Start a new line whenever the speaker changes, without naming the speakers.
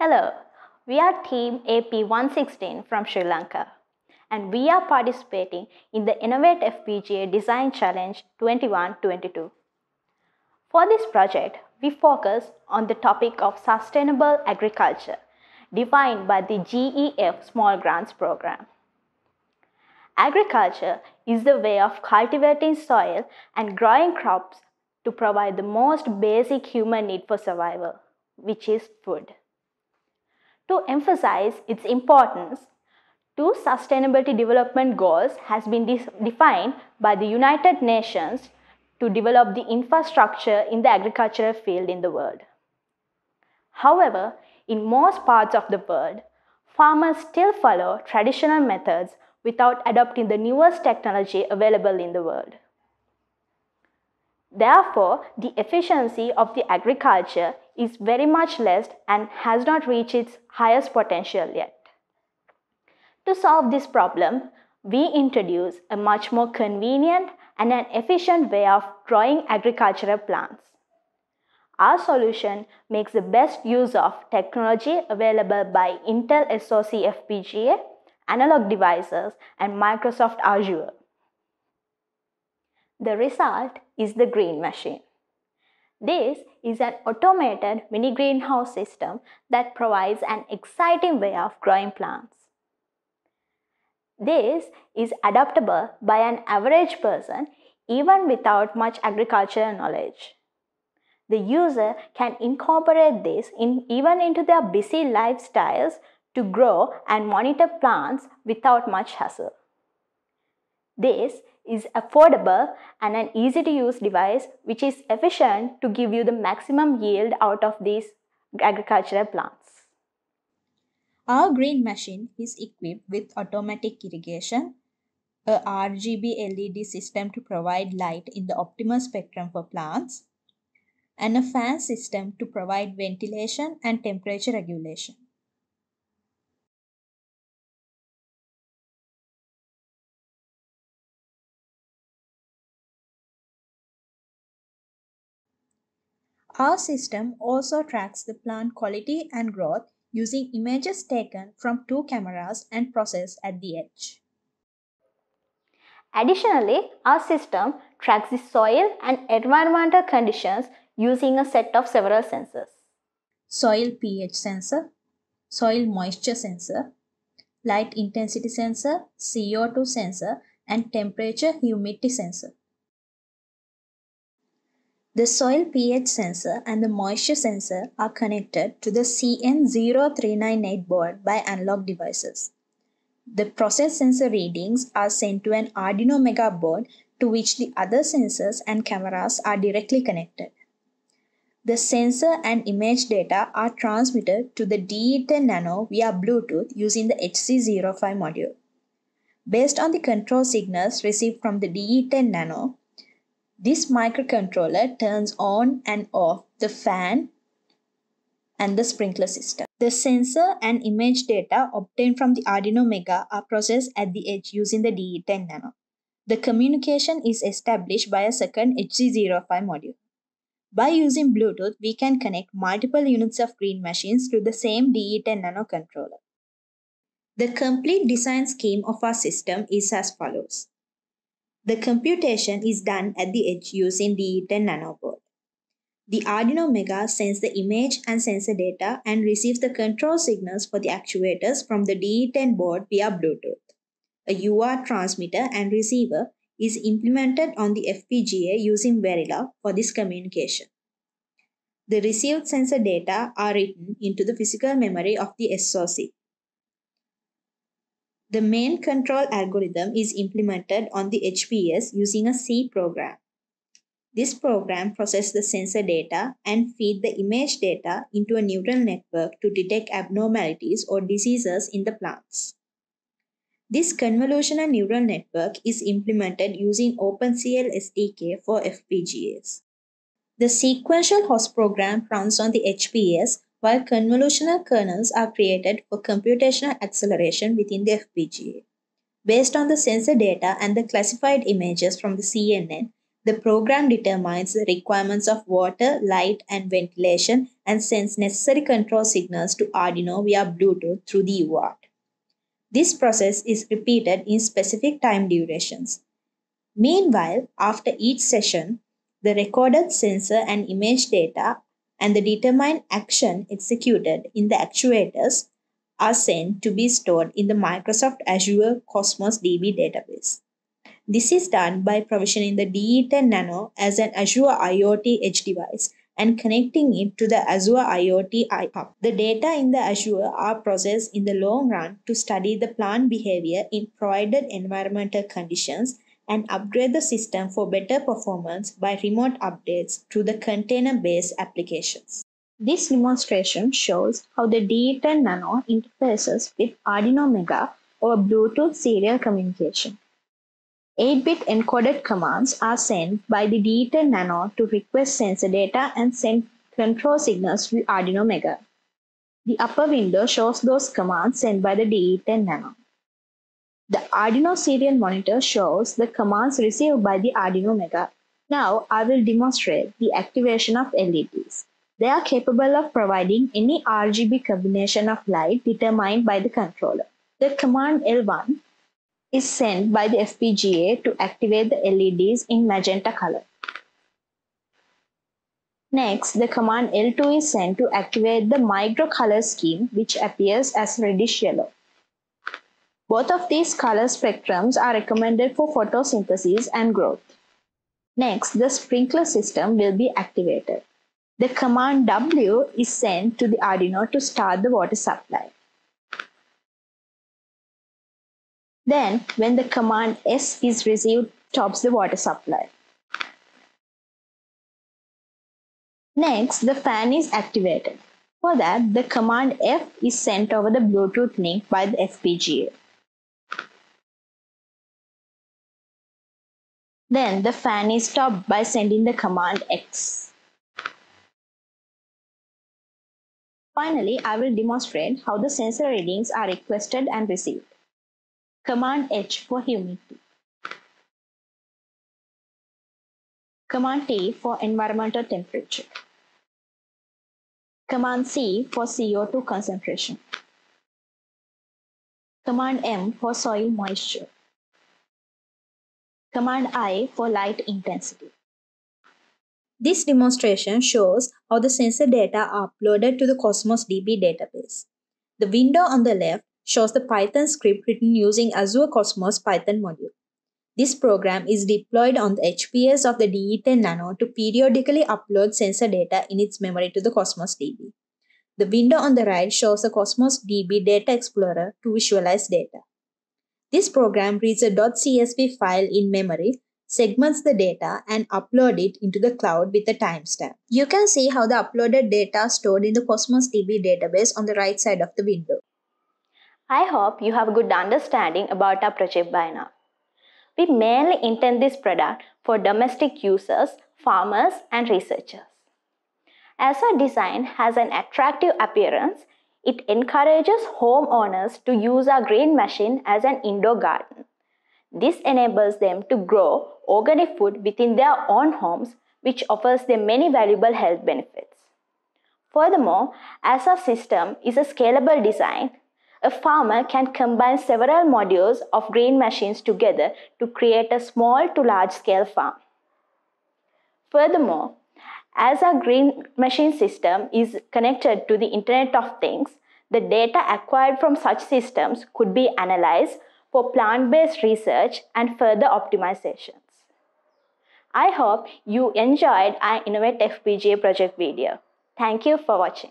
Hello, we are Team AP116 from Sri Lanka and we are participating in the Innovate FPGA Design Challenge 21-22. For this project, we focus on the topic of sustainable agriculture defined by the GEF Small Grants Program. Agriculture is the way of cultivating soil and growing crops to provide the most basic human need for survival, which is food. To emphasize its importance, two sustainability development goals has been defined by the United Nations to develop the infrastructure in the agricultural field in the world. However, in most parts of the world, farmers still follow traditional methods without adopting the newest technology available in the world. Therefore, the efficiency of the agriculture is very much less and has not reached its highest potential yet. To solve this problem, we introduce a much more convenient and an efficient way of growing agricultural plants. Our solution makes the best use of technology available by Intel SoC FPGA, analog devices, and Microsoft Azure. The result is the green machine. This is an automated mini greenhouse system that provides an exciting way of growing plants. This is adaptable by an average person even without much agricultural knowledge. The user can incorporate this in, even into their busy lifestyles to grow and monitor plants without much hassle. This is affordable and an easy to use device which is efficient to give you the maximum yield out of these agricultural plants.
Our green machine is equipped with automatic irrigation, a RGB LED system to provide light in the optimal spectrum for plants, and a fan system to provide ventilation and temperature regulation. Our system also tracks the plant quality and growth using images taken from two cameras and processed at the edge.
Additionally, our system tracks the soil and environmental conditions using a set of several sensors.
Soil pH sensor, soil moisture sensor, light intensity sensor, CO2 sensor, and temperature humidity sensor. The soil pH sensor and the moisture sensor are connected to the CN0398 board by analog devices. The process sensor readings are sent to an Arduino Mega board to which the other sensors and cameras are directly connected. The sensor and image data are transmitted to the DE10 Nano via Bluetooth using the HC05 module. Based on the control signals received from the DE10 Nano, this microcontroller turns on and off the fan and the sprinkler system. The sensor and image data obtained from the Arduino Mega are processed at the edge using the DE10 Nano. The communication is established by a second HC05 module. By using Bluetooth, we can connect multiple units of green machines to the same DE10 Nano controller. The complete design scheme of our system is as follows. The computation is done at the edge using DE10 nanoboard. The Arduino Mega sends the image and sensor data and receives the control signals for the actuators from the DE10 board via Bluetooth. A UART transmitter and receiver is implemented on the FPGA using Verilog for this communication. The received sensor data are written into the physical memory of the SoC. The main control algorithm is implemented on the HPS using a C program. This program processes the sensor data and feed the image data into a neural network to detect abnormalities or diseases in the plants. This convolutional neural network is implemented using OpenCL SDK for FPGAs. The sequential host program runs on the HPS while convolutional kernels are created for computational acceleration within the FPGA. Based on the sensor data and the classified images from the CNN, the program determines the requirements of water, light, and ventilation and sends necessary control signals to Arduino via Bluetooth through the UART. This process is repeated in specific time durations. Meanwhile, after each session, the recorded sensor and image data and the determined action executed in the actuators are sent to be stored in the Microsoft Azure Cosmos DB database. This is done by provisioning the DE10 Nano as an Azure IoT edge device and connecting it to the Azure IoT Hub. The data in the Azure are processed in the long run to study the plant behavior in provided environmental conditions and upgrade the system for better performance by remote updates to the container-based applications. This demonstration shows how the DE10 Nano interfaces with Arduino Mega or Bluetooth serial communication. 8-bit encoded commands are sent by the DE10 Nano to request sensor data and send control signals to Arduino Mega. The upper window shows those commands sent by the DE10 Nano. The Arduino serial monitor shows the commands received by the Arduino Mega. Now I will demonstrate the activation of LEDs. They are capable of providing any RGB combination of light determined by the controller. The command L1 is sent by the FPGA to activate the LEDs in magenta color. Next, the command L2 is sent to activate the micro color scheme which appears as reddish yellow. Both of these color spectrums are recommended for photosynthesis and growth. Next, the sprinkler system will be activated. The command W is sent to the Arduino to start the water supply. Then, when the command S is received, stops the water supply. Next, the fan is activated. For that, the command F is sent over the Bluetooth link by the FPGA. Then the fan is stopped by sending the command X. Finally, I will demonstrate how the sensor readings are requested and received. Command H for humidity. Command T for environmental temperature. Command C for CO2 concentration. Command M for soil moisture. Command I for light intensity. This demonstration shows how the sensor data are uploaded to the Cosmos DB database. The window on the left shows the Python script written using Azure Cosmos Python module. This program is deployed on the HPS of the DE10 Nano to periodically upload sensor data in its memory to the Cosmos DB. The window on the right shows the Cosmos DB Data Explorer to visualize data. This program reads a .csv file in memory, segments the data and upload it into the cloud with a timestamp. You can see how the uploaded data stored in the Cosmos DB database on the right side of the window.
I hope you have a good understanding about our project by now. We mainly intend this product for domestic users, farmers and researchers. As our design has an attractive appearance, it encourages homeowners to use our green machine as an indoor garden. This enables them to grow organic food within their own homes, which offers them many valuable health benefits. Furthermore, as our system is a scalable design, a farmer can combine several modules of green machines together to create a small to large scale farm. Furthermore, as our green machine system is connected to the Internet of Things, the data acquired from such systems could be analyzed for plant-based research and further optimizations. I hope you enjoyed our Innovate FPGA project video. Thank you for watching.